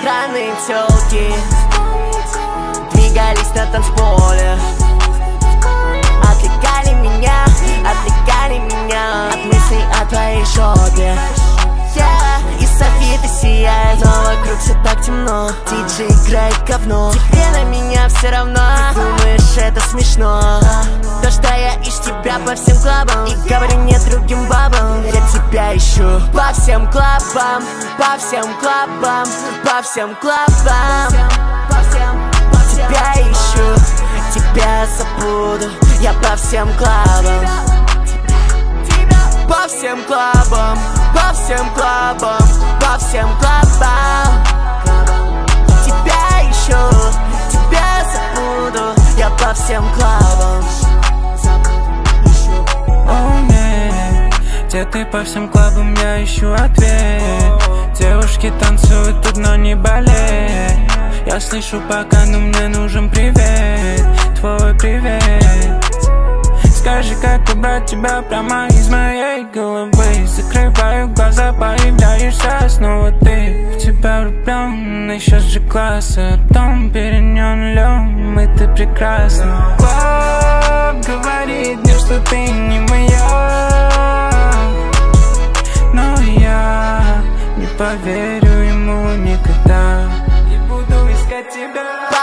Странные телки Двигались на танцполе Отвлекали меня, отвлекали меня От мыслей о твоей жопе yeah. И софиты сияют, но вокруг все так темно. Диджей играет говно. Тебе на меня все равно. Думаешь это смешно. То, что я ищу тебя по всем клабам. И говорю нет другим бабам. Я тебя ищу по всем клабам. По всем клабам. По всем клабам. Тебя ищу. Тебя забуду. Я по всем клабам. По всем клабам, по всем клабам, по всем клабам всем клабам Oh, man. Где ты по всем клабам, я ищу ответ. Девушки танцуют тут, но не болеют Я слышу пока, но мне нужен привет. Твой привет Скажи, как убрать тебя прямо из моей головы? Закрываю глаза, появляешься снова ты. В тебя влюблен, еще же класса Дом перед нулем, и ты прекрасна. Клаб говорит мне, что ты не моя. Но я не поверю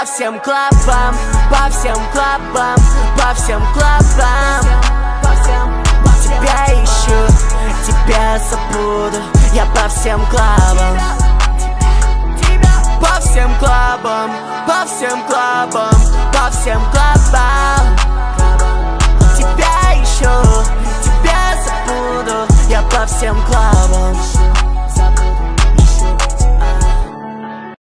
всем клабам, по всем клабам, по всем клабам Тебя ищу, тебя забуду Я по всем клабам По всем клабам, по всем клабам, по всем клабам Тебя ищу, тебя забуду Я по всем клабам